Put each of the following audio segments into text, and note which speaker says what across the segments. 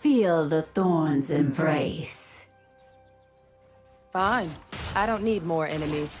Speaker 1: Feel the thorns embrace.
Speaker 2: Fine. I don't need more enemies.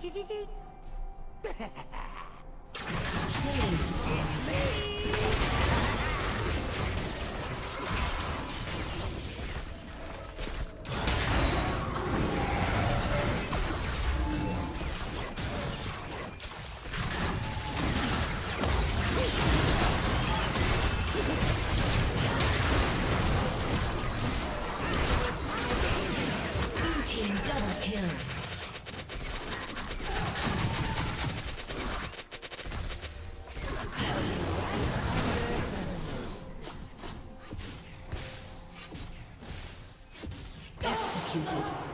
Speaker 3: Killing executed.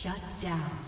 Speaker 3: Shut down.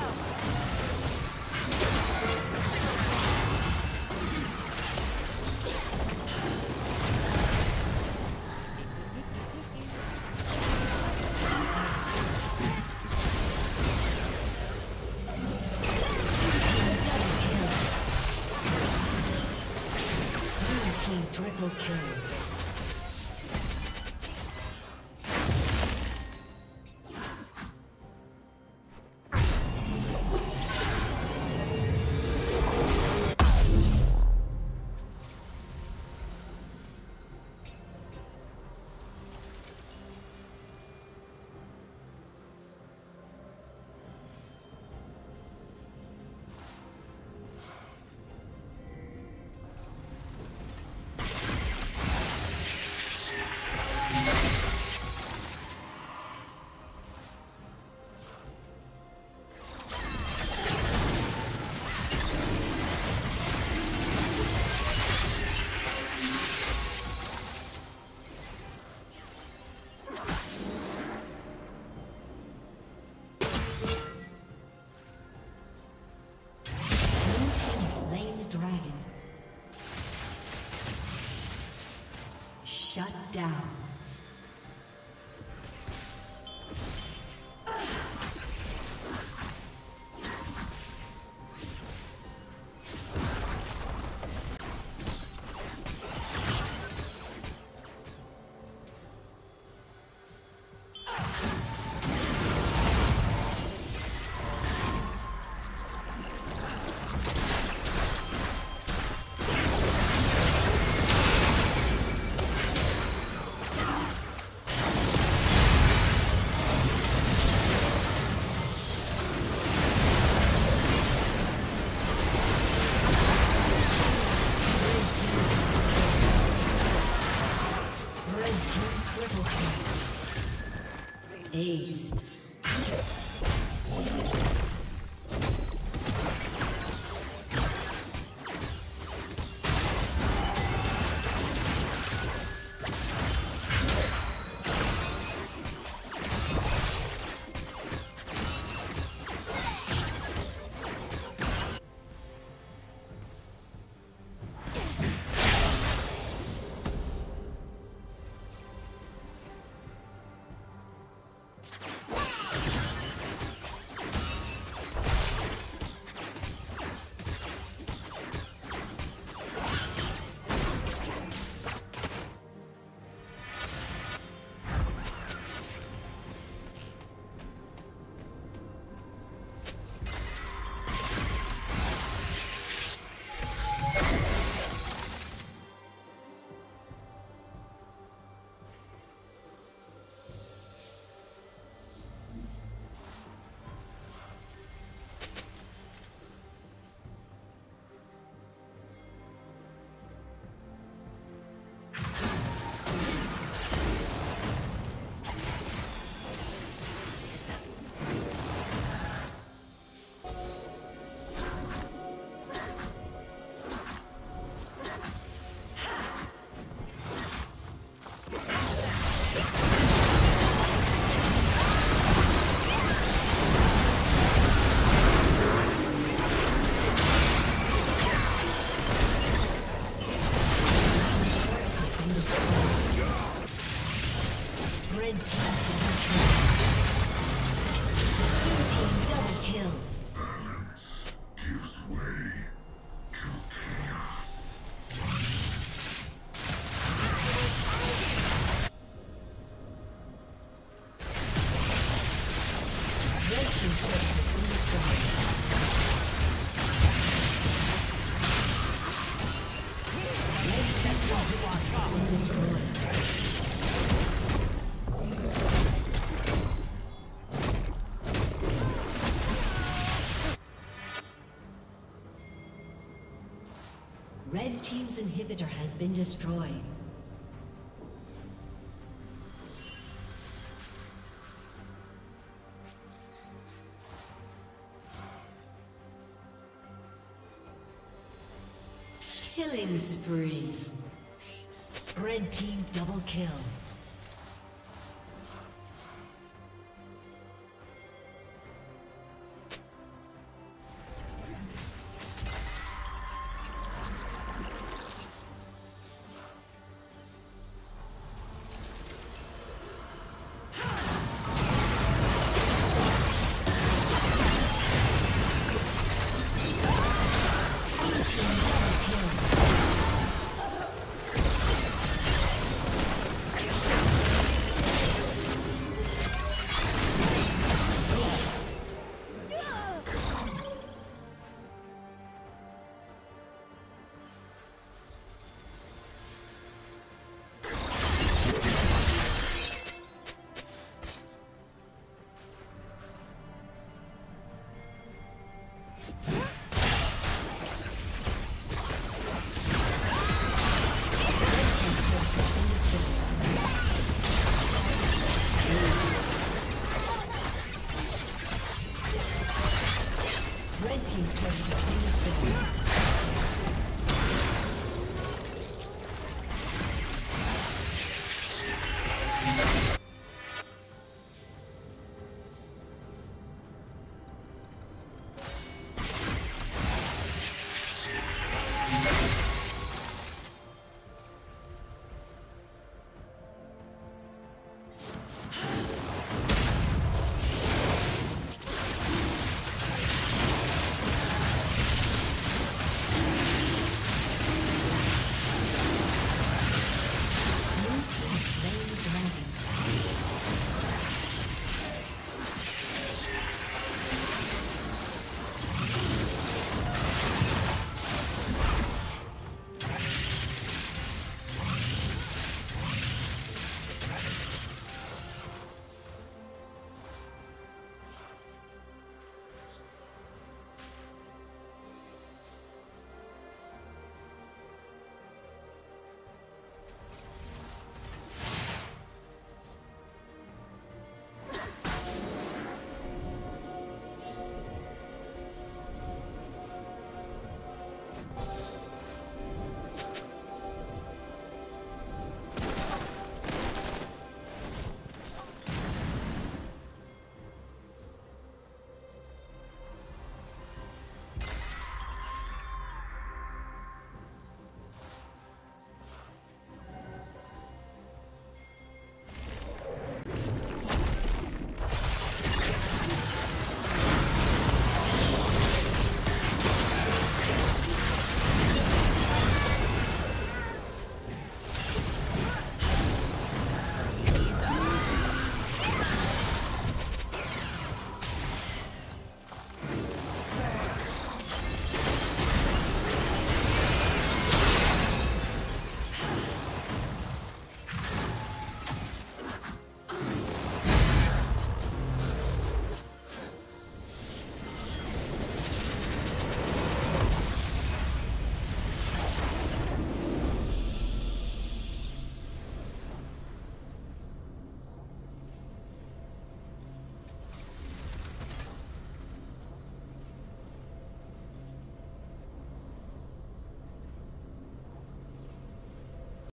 Speaker 3: Aced. Red team. team's inhibitor has been destroyed. Killing spree. Red team double kill.